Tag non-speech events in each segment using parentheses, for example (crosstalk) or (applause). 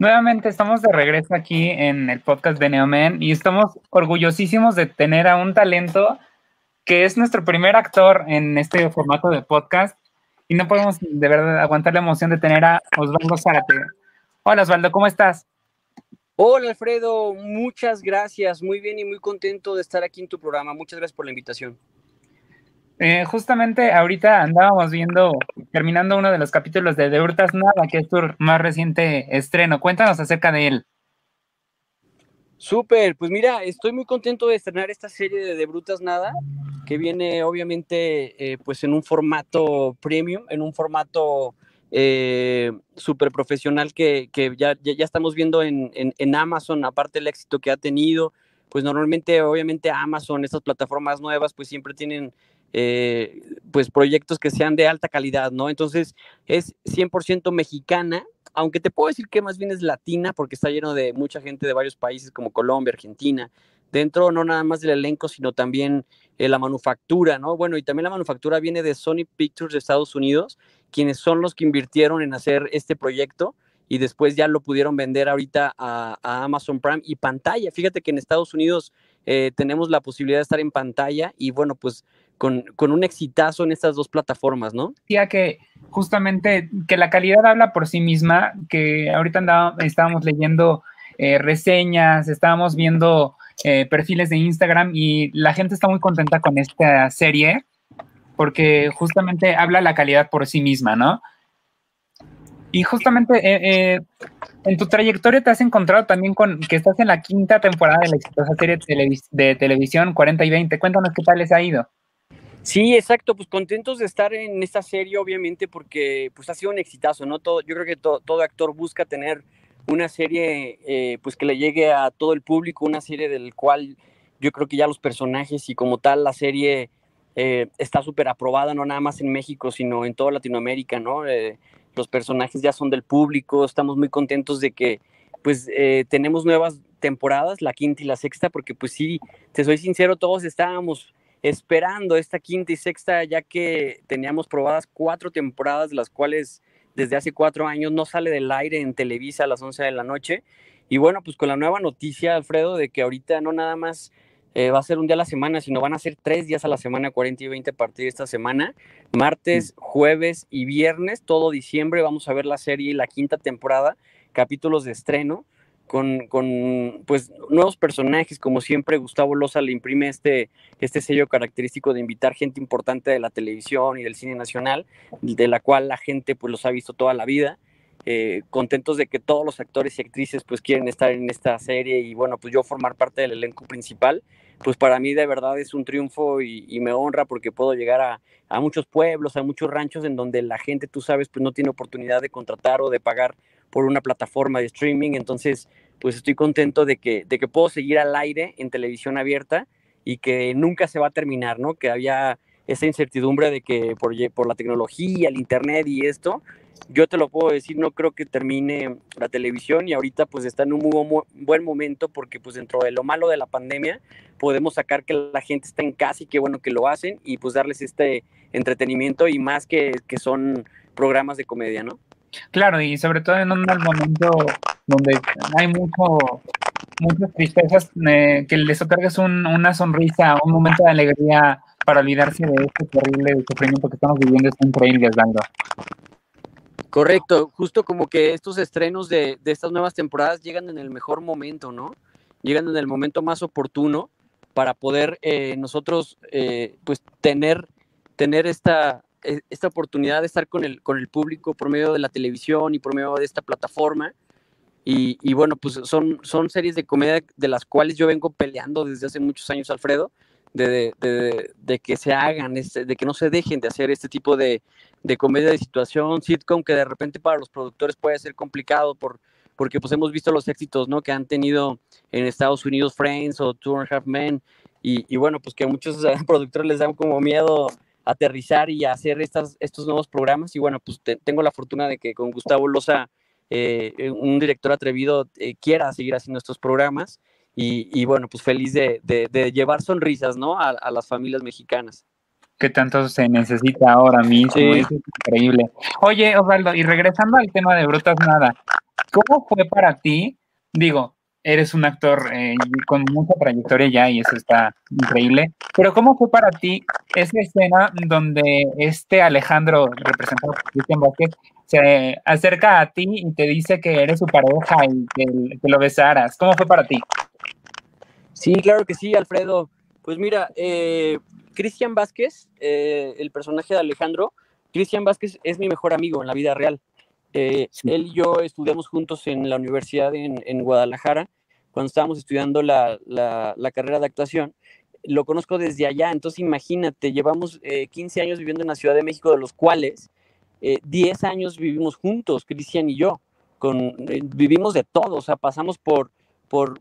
Nuevamente estamos de regreso aquí en el podcast de Neomen y estamos orgullosísimos de tener a un talento que es nuestro primer actor en este formato de podcast y no podemos de verdad aguantar la emoción de tener a Osvaldo Zárate. Hola Osvaldo, ¿cómo estás? Hola Alfredo, muchas gracias, muy bien y muy contento de estar aquí en tu programa. Muchas gracias por la invitación. Eh, justamente ahorita andábamos viendo, terminando uno de los capítulos de De Hurtas Nada, que es tu más reciente estreno. Cuéntanos acerca de él. Súper, pues mira, estoy muy contento de estrenar esta serie de De Brutas Nada, que viene obviamente eh, pues en un formato premium, en un formato eh, súper profesional que, ya, ya, estamos viendo en, en, Amazon, aparte del éxito que ha tenido, pues normalmente obviamente Amazon, estas plataformas nuevas, pues siempre tienen eh, pues proyectos que sean de alta calidad, ¿no? Entonces es 100% mexicana, aunque te puedo decir que más bien es latina porque está lleno de mucha gente de varios países como Colombia, Argentina, dentro no nada más del elenco, sino también eh, la manufactura, ¿no? Bueno, y también la manufactura viene de Sony Pictures de Estados Unidos, quienes son los que invirtieron en hacer este proyecto y después ya lo pudieron vender ahorita a, a Amazon Prime y pantalla. Fíjate que en Estados Unidos eh, tenemos la posibilidad de estar en pantalla y bueno, pues con, un exitazo en estas dos plataformas, ¿no? Ya que justamente que la calidad habla por sí misma, que ahorita estábamos leyendo eh, reseñas, estábamos viendo eh, perfiles de Instagram y la gente está muy contenta con esta serie porque justamente habla la calidad por sí misma, ¿no? Y justamente eh, eh, en tu trayectoria te has encontrado también con que estás en la quinta temporada de la exitosa serie de televisión 40 y 20. Cuéntanos qué tal les ha ido. Sí, exacto, pues contentos de estar en esta serie, obviamente, porque pues ha sido un exitazo, ¿no? Todo, yo creo que todo actor busca tener una serie eh, pues que le llegue a todo el público, una serie del cual yo creo que ya los personajes y como tal la serie está súper aprobada, no nada más en México, sino en toda Latinoamérica, ¿no? los personajes ya son del público, estamos muy contentos de que pues eh, tenemos nuevas temporadas, la quinta y la sexta, porque pues sí, te soy sincero, todos estábamos esperando esta quinta y sexta, ya que teníamos probadas cuatro temporadas, las cuales desde hace cuatro años no sale del aire en Televisa a las 11 de la noche. Y bueno, pues con la nueva noticia, Alfredo, de que ahorita no nada más eh, va a ser un día a la semana, sino van a ser tres días a la semana, 40 y 20 a partir de esta semana. Martes, mm. jueves y viernes, todo diciembre, vamos a ver la serie, la quinta temporada, capítulos de estreno. Con, con, pues nuevos personajes, como siempre Gustavo Loza le imprime este, este sello característico de invitar gente importante de la televisión y del cine nacional, de la cual la gente pues los ha visto toda la vida. Eh, contentos de que todos los actores y actrices pues quieren estar en esta serie y bueno, pues yo formar parte del elenco principal, pues para mí de verdad es un triunfo y, me honra porque puedo llegar a, a, muchos pueblos, a muchos ranchos en donde la gente, tú sabes, pues no tiene oportunidad de contratar o de pagar por una plataforma de streaming, entonces pues estoy contento de que, de que puedo seguir al aire en televisión abierta y que nunca se va a terminar, ¿no? Que había esa incertidumbre de que por, la tecnología, el internet y esto, yo te lo puedo decir, no creo que termine la televisión y ahorita pues está en un muy buen momento porque pues dentro de lo malo de la pandemia podemos sacar que la gente está en casa y qué bueno que lo hacen y pues darles este entretenimiento y más que son programas de comedia, ¿no? Claro, y sobre todo en un momento donde hay mucho, muchas tristezas, eh, que les otorgues una sonrisa, un momento de alegría para olvidarse de este terrible sufrimiento que estamos viviendo es increíble, Osvaldo. Correcto, justo como que estos estrenos de, estas nuevas temporadas llegan en el mejor momento, ¿no? Llegan en el momento más oportuno para poder eh, nosotros eh, pues tener, tener esta, esta oportunidad de estar con el, con el público por medio de la televisión y por medio de esta plataforma. Y, y, bueno, pues son, son series de comedia de las cuales yo vengo peleando desde hace muchos años, Alfredo, de, que se hagan, este, de que no se dejen de hacer este tipo de, comedia de situación, sitcom, que de repente para los productores puede ser complicado por, porque pues hemos visto los éxitos ¿no? que han tenido en Estados Unidos Friends o Two and a Half Men, y, bueno, pues que a muchos (laughs) productores les dan como miedo aterrizar y hacer estas, estos nuevos programas, y bueno, pues tengo la fortuna de que con Gustavo Loza, eh, un director atrevido, eh, quiera seguir haciendo estos programas, y, bueno, pues feliz de, llevar sonrisas, ¿no? A, las familias mexicanas. Que tanto se necesita ahora mismo, es increíble. Oye, Osvaldo, y regresando al tema de Brutas Nada, ¿Cómo fue para ti? Digo, eres un actor eh, con mucha trayectoria ya y eso está increíble, pero ¿cómo fue para ti esa escena donde este Alejandro, representado por Cristian Vázquez, se acerca a ti y te dice que eres su pareja y que, lo besaras? ¿Cómo fue para ti? Sí, claro que sí, Alfredo. Pues mira, eh, Cristian Vázquez, eh, el personaje de Alejandro, Cristian Vázquez es mi mejor amigo en la vida real. Eh, él y yo estudiamos juntos en la universidad en, Guadalajara, cuando estábamos estudiando la, carrera de actuación. Lo conozco desde allá, entonces imagínate, llevamos 15 años viviendo en la Ciudad de México, de los cuales 10 años vivimos juntos, Cristian y yo. Con, vivimos de todo, o sea, pasamos por, por,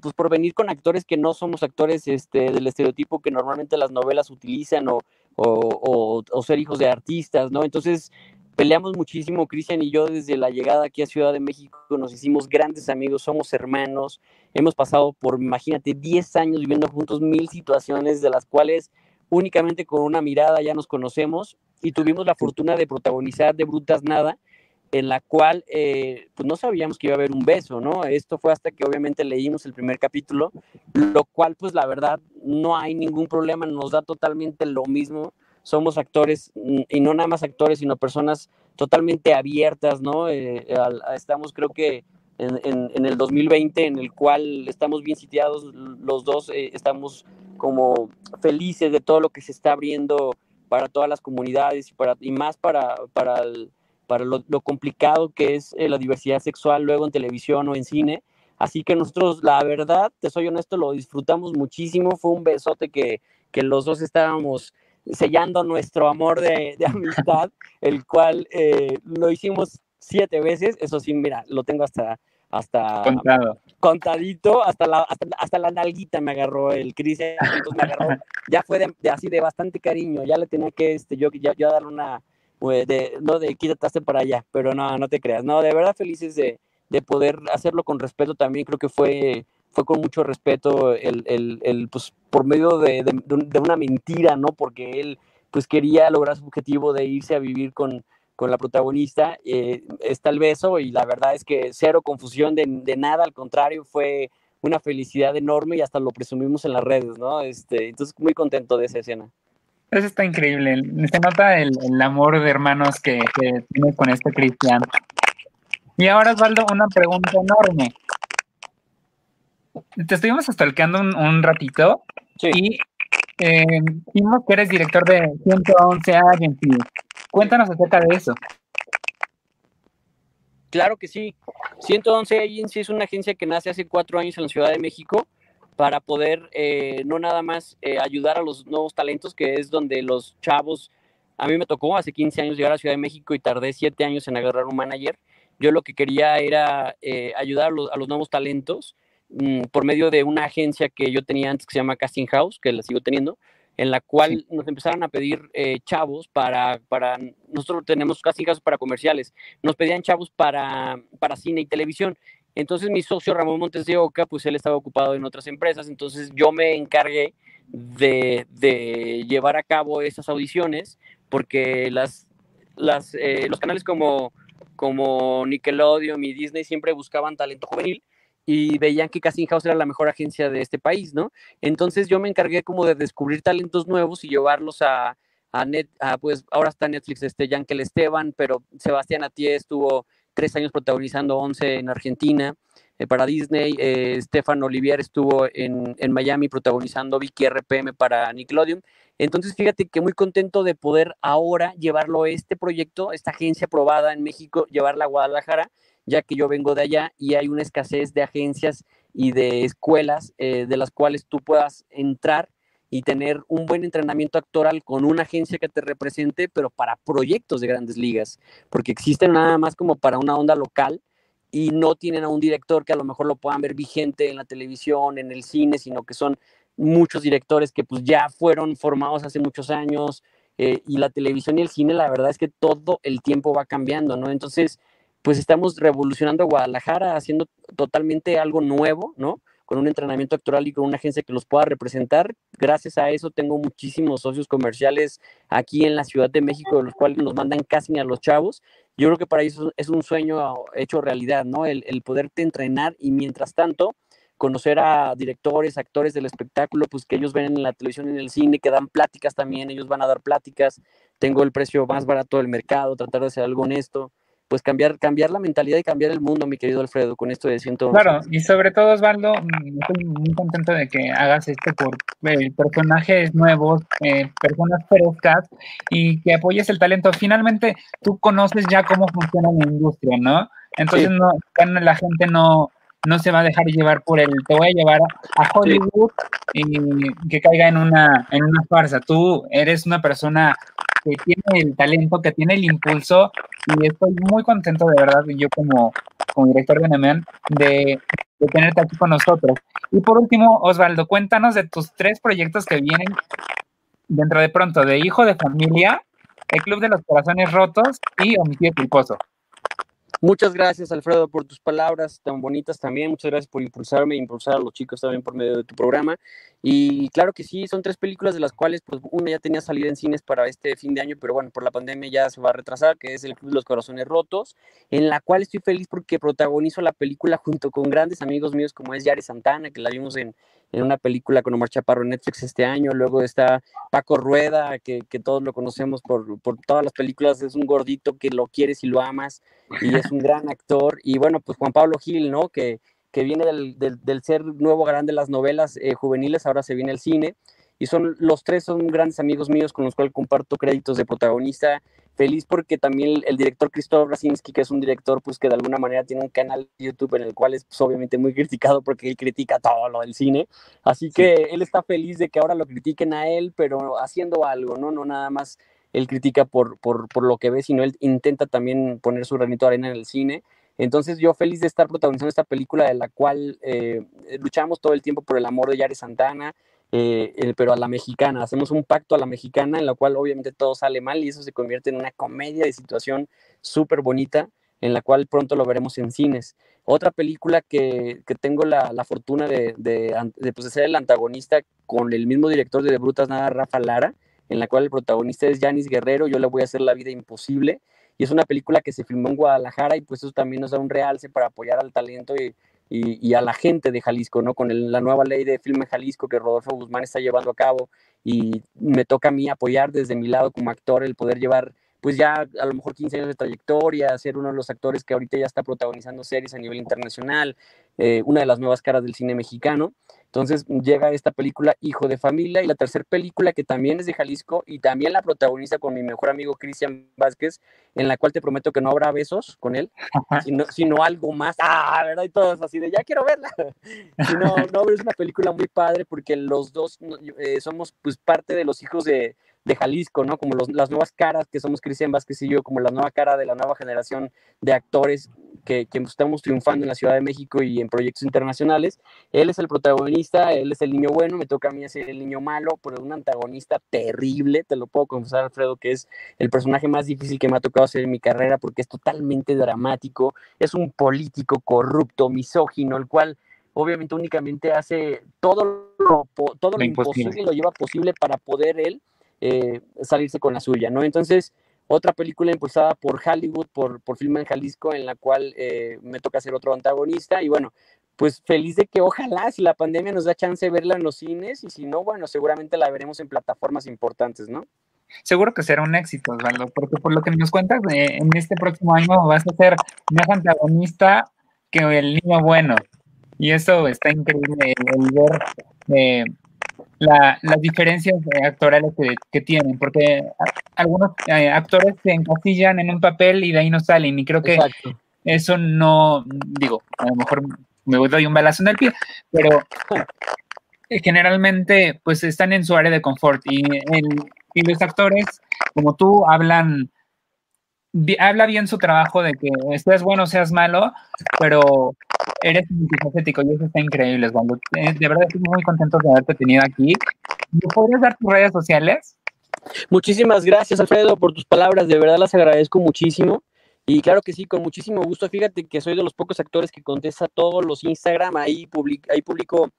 pues por venir con actores que no somos actores este, del estereotipo que normalmente las novelas utilizan o, o, o, ser hijos de artistas, ¿no? Entonces peleamos muchísimo, Cristian y yo, desde la llegada aquí a Ciudad de México, nos hicimos grandes amigos, somos hermanos, hemos pasado por, imagínate, 10 años viviendo juntos, mil situaciones de las cuales únicamente con una mirada ya nos conocemos y tuvimos la fortuna de protagonizar de Brutas Nada, en la cual eh, pues no sabíamos que iba a haber un beso, ¿no? Esto fue hasta que obviamente leímos el primer capítulo, lo cual pues la verdad no hay ningún problema, nos da totalmente lo mismo. Somos actores mm, y no nada más actores, sino personas totalmente abiertas, ¿no? Eh, estamos creo que en, el 2020 en el cual estamos bien sitiados, los dos eh, estamos como felices de todo lo que se está abriendo para todas las comunidades y, para, y más para, para el para lo, complicado que es eh, la diversidad sexual luego en televisión o en cine. Así que nosotros, la verdad, te soy honesto, lo disfrutamos muchísimo. Fue un besote que, que los dos estábamos sellando nuestro amor de, de amistad, el cual eh, lo hicimos siete veces. Eso sí, mira, lo tengo hasta, hasta contadito, hasta la, hasta, la nalguita me agarró el Cris, entonces me agarró, ya fue de, así de bastante cariño, ya le tenía que este, yo, ya, yo dar una, pues, de, no de quítate para allá, pero no, no te creas, no, de verdad felices de, de poder hacerlo con respeto también, creo que fue, fue con mucho respeto el, el, el pues, por medio de, de, una mentira, ¿no? Porque él, pues, quería lograr su objetivo de irse a vivir con, con la protagonista, eh, está el beso y la verdad es que cero confusión de, de, nada, al contrario, fue una felicidad enorme y hasta lo presumimos en las redes, ¿no? Este, entonces, muy contento de esa escena. Eso está increíble. Se nota el, amor de hermanos que, tienes con este Cristian. Y ahora, Osvaldo, una pregunta enorme. Te estuvimos stalkeando un, un ratito y eh, vimos que eres director de 111 Agency. Cuéntanos acerca de eso. Claro que sí. 111 Agency es una agencia que nace hace cuatro años en la Ciudad de México para poder eh, no nada más eh, ayudar a los nuevos talentos, que es donde los chavos, a mí me tocó hace 15 años llegar a Ciudad de México y tardé 7 años en agarrar un manager. Yo lo que quería era eh, ayudar a los, nuevos talentos mm, por medio de una agencia que yo tenía antes que se llama Casting House, que la sigo teniendo, en la cual nos empezaron a pedir chavos para, para, nosotros tenemos Casting House para comerciales, nos pedían chavos para, para cine y televisión. Entonces mi socio Ramón Montes de Oca, pues él estaba ocupado en otras empresas, entonces yo me encargué de, llevar a cabo esas audiciones porque las, las, eh, los canales como, como Nickelodeon y Disney siempre buscaban talento juvenil y veían que Casting House era la mejor agencia de este país, ¿no? Entonces yo me encargué como de descubrir talentos nuevos y llevarlos a, a, Net, pues ahora está Netflix, este Yankel Esteban, pero Sebastián Atié estuvo tres años protagonizando 11 en Argentina. Eh, para Disney, eh, Stefan Olivier estuvo en, en, Miami protagonizando Vicky RPM para Nickelodeon. Entonces, fíjate que muy contento de poder ahora llevarlo a este proyecto, esta agencia aprobada en México, llevarla a Guadalajara, ya que yo vengo de allá y hay una escasez de agencias y de escuelas eh, de las cuales tú puedas entrar y tener un buen entrenamiento actoral con una agencia que te represente, pero para proyectos de grandes ligas, porque existen nada más como para una onda local y no tienen a un director que a lo mejor lo puedan ver vigente en la televisión, en el cine, sino que son muchos directores que pues ya fueron formados hace muchos años eh, y la televisión y el cine la verdad es que todo el tiempo va cambiando, ¿no? Entonces, pues estamos revolucionando Guadalajara, haciendo totalmente algo nuevo, ¿no? con un entrenamiento actoral y con una agencia que los pueda representar. Gracias a eso tengo muchísimos socios comerciales aquí en la Ciudad de México, de los cuales nos mandan casi a los chavos. yo creo que para eso es un sueño hecho realidad, ¿no? El, el poderte entrenar y mientras tanto conocer a directores, actores del espectáculo, pues que ellos ven en la televisión, en el cine, que dan pláticas también, ellos van a dar pláticas, tengo el precio más barato del mercado, tratar de hacer algo honesto, pues cambiar, cambiar la mentalidad y cambiar el mundo, mi querido Alfredo, con esto de ciento. Claro, y sobre todo, Osvaldo, mm, estoy muy contento de que hagas esto por eh, personajes nuevos, eh, personas frescas y que apoyes el talento. Finalmente, tú conoces ya cómo funciona la industria, ¿no? Entonces, no, la gente no, no se va a dejar llevar por el, te voy a llevar a Hollywood y que caiga en una, en una farsa. Tú eres una persona que tiene el talento, que tiene el impulso y estoy muy contento de verdad, yo como, como director de Nemean, de, de tenerte aquí con nosotros. Y por último, Osvaldo, cuéntanos de tus tres proyectos que vienen dentro de pronto, de Hijo de Familia, El Club de los Corazones Rotos y Homicidio Culposo. Muchas gracias, Alfredo, por tus palabras tan bonitas también. Muchas gracias por impulsarme e impulsar a los chicos también por medio de tu programa. Y claro que sí, son tres películas de las cuales, pues, una ya tenía salida en cines para este fin de año, pero bueno, por la pandemia ya se va a retrasar, que es El Club de los Corazones Rotos, en la cual estoy feliz porque protagonizo la película junto con grandes amigos míos como es Yari Santana, que la vimos en, en una película con Omar Chaparro en Netflix este año. Luego está Paco Rueda, que, que todos lo conocemos por, por, todas las películas. Es un gordito que lo quieres y lo amas y es un gran actor. Y bueno, pues Juan Pablo Gil, ¿no? Que, que viene del, del, ser nuevo gran de las novelas eh, juveniles, ahora se viene al cine. Y son los tres son grandes amigos míos con los cuales comparto créditos de protagonista feliz porque también el, director Christoph Rasinski, que es un director pues que de alguna manera tiene un canal de YouTube en el cual es pues, obviamente muy criticado porque él critica todo lo del cine, así que él está feliz de que ahora lo critiquen a él, pero haciendo algo, ¿no? No nada más él critica por, por, por lo que ve, sino él intenta también poner su granito de arena en el cine. Entonces yo feliz de estar protagonizando esta película de la cual eh, luchamos todo el tiempo por el amor de Yare Santana, eh, pero a la mexicana. Hacemos un pacto a la mexicana en la cual obviamente todo sale mal y eso se convierte en una comedia de situación súper bonita en la cual pronto lo veremos en cines. Otra película que, que tengo la, la fortuna de, de, de, pues, de, ser el antagonista con el mismo director de De Brutas Nada, Rafa Lara, en la cual el protagonista es Janis Guerrero, yo le voy a hacer la vida imposible. Es una película que se filmó en Guadalajara y pues eso también nos da un realce para apoyar al talento y, y, a la gente de Jalisco, ¿no? Con la nueva ley de filme Jalisco que Rodolfo Guzmán está llevando a cabo y me toca a mí apoyar desde mi lado como actor el poder llevar pues ya a lo mejor 15 años de trayectoria, ser uno de los actores que ahorita ya está protagonizando series a nivel internacional, eh, una de las nuevas caras del cine mexicano. Entonces llega esta película Hijo de Familia y la tercera película que también es de Jalisco y también la protagoniza con mi mejor amigo Cristian Vázquez, en la cual te prometo que no habrá besos con él, (laughs) sino, sino, algo más. Ah, ¿verdad? Y todos así de ya quiero verla. (laughs) sino, no, es una película muy padre porque los dos eh, somos pues parte de los hijos de, de Jalisco, ¿no? Como los, las nuevas caras que somos Cristian Vázquez y yo, como la nueva cara de la nueva generación de actores que, que, estamos triunfando en la Ciudad de México y en proyectos internacionales. Él es el protagonista, él es el niño bueno, me toca a mí ser el niño malo, pero un antagonista terrible, te lo puedo confesar, Alfredo, que es el personaje más difícil que me ha tocado hacer en mi carrera porque es totalmente dramático, es un político corrupto, misógino, el cual obviamente únicamente hace todo lo, todo lo imposible, lo lleva posible para poder él eh, salirse con la suya, ¿no? Entonces, otra película impulsada por Hollywood, por, por Film en Jalisco, en la cual eh, me toca ser otro antagonista. Y bueno, pues feliz de que ojalá, si la pandemia nos da chance de verla en los cines, y si no, bueno, seguramente la veremos en plataformas importantes, ¿no? Seguro que será un éxito, Osvaldo, porque por lo que nos cuentas, eh, en este próximo año vas a ser más antagonista que el niño bueno. Y eso está increíble, el ver eh, las diferencias actorales que, tienen, porque algunos eh, actores se encasillan en un papel y de ahí no salen, y creo que eso no, digo, a lo mejor me doy un balazo en el pie, pero (laughs) generalmente pues están en su área de confort y, y los actores, como tú, hablan habla bien su trabajo de que seas bueno seas malo, pero eres multifacético y eso está increíble, Osvaldo. Eh, de verdad estoy muy contento de haberte tenido aquí. ¿Me podrías dar tus redes sociales? Muchísimas gracias, Alfredo, por tus palabras. De verdad las agradezco muchísimo. Y claro que sí, con muchísimo gusto. Fíjate que soy de los pocos actores que contesta todos los Instagram. Ahí, ahí publico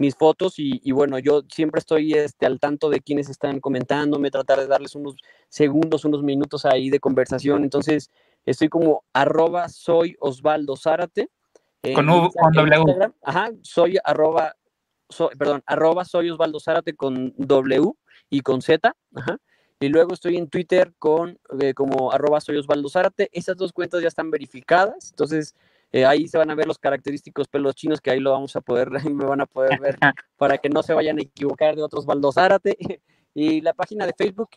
mis fotos y, bueno, yo siempre estoy este, al tanto de quienes están comentándome, tratar de darles unos segundos, unos minutos ahí de conversación. Entonces, Estoy como arroba soy Osvaldo Zárate. Con, U, con W. Ajá, soy arroba, perdón, arroba soy Osvaldo Zárate con W y con Z. Ajá. Y luego estoy en Twitter con eh, como arroba soy Osvaldo Zárate. Esas dos cuentas ya están verificadas. Entonces, eh, ahí se van a ver los característicos pelos chinos que ahí lo vamos a poder, (laughs) ahí me van a poder ver (laughs) para que no se vayan a equivocar de otros Osvaldo Zárate. (laughs) Y la página de Facebook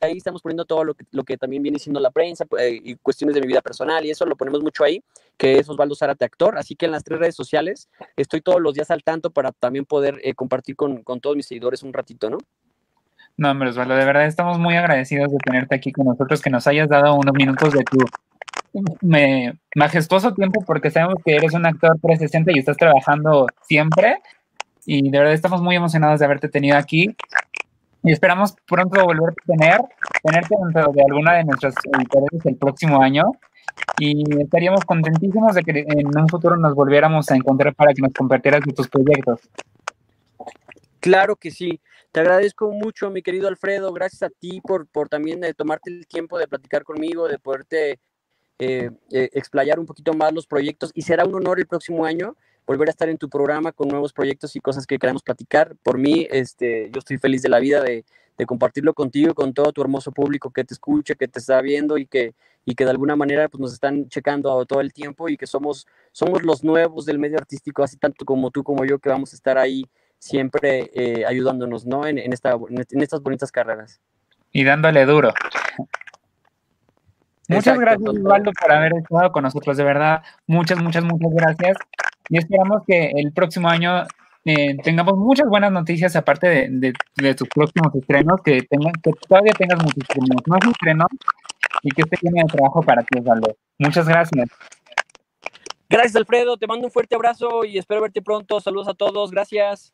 ahí estamos poniendo todo lo que, lo que también viene siendo la prensa eh, y cuestiones de mi vida personal y eso lo ponemos mucho ahí, que es Osvaldo Zárate Actor. Así que en las tres redes sociales estoy todos los días al tanto para también poder eh, compartir con, con, todos mis seguidores un ratito, ¿no? No, hombre, Osvaldo, de verdad estamos muy agradecidos de tenerte aquí con nosotros, que nos hayas dado unos minutos de tu majestuoso tiempo, porque sabemos que eres un actor 360 y estás trabajando siempre. Y de verdad estamos muy emocionados de haberte tenido aquí y esperamos pronto volver a tener, tenerte dentro de alguna de nuestras editoriales el próximo año y estaríamos contentísimos de que en un futuro nos volviéramos a encontrar para que nos compartieras de tus proyectos. Claro que sí. Te agradezco mucho, mi querido Alfredo. Gracias a ti por, por también de tomarte el tiempo de platicar conmigo, de poderte eh, eh, explayar un poquito más los proyectos. Y será un honor el próximo año volver a estar en tu programa con nuevos proyectos y cosas que queramos platicar. Por mí, este, yo estoy feliz de la vida de, compartirlo contigo y con todo tu hermoso público que te escucha, que te está viendo y que, y que de alguna manera pues, nos están checando todo el tiempo y que somos, somos los nuevos del medio artístico, así tanto como tú como yo, que vamos a estar ahí siempre eh, ayudándonos ¿no? en, en, esta, en estas bonitas carreras. Y dándole duro. Muchas gracias, Osvaldo, por haber estado con nosotros, de verdad. Muchas, muchas, muchas gracias y esperamos que el próximo año eh, tengamos muchas buenas noticias aparte de, de, tus próximos estrenos, que, tengan, que todavía tengas muchos estrenos, más estrenos y que esté lleno de trabajo para ti, Osvaldo. Muchas gracias. Gracias, Alfredo. Te mando un fuerte abrazo y espero verte pronto. Saludos a todos. Gracias.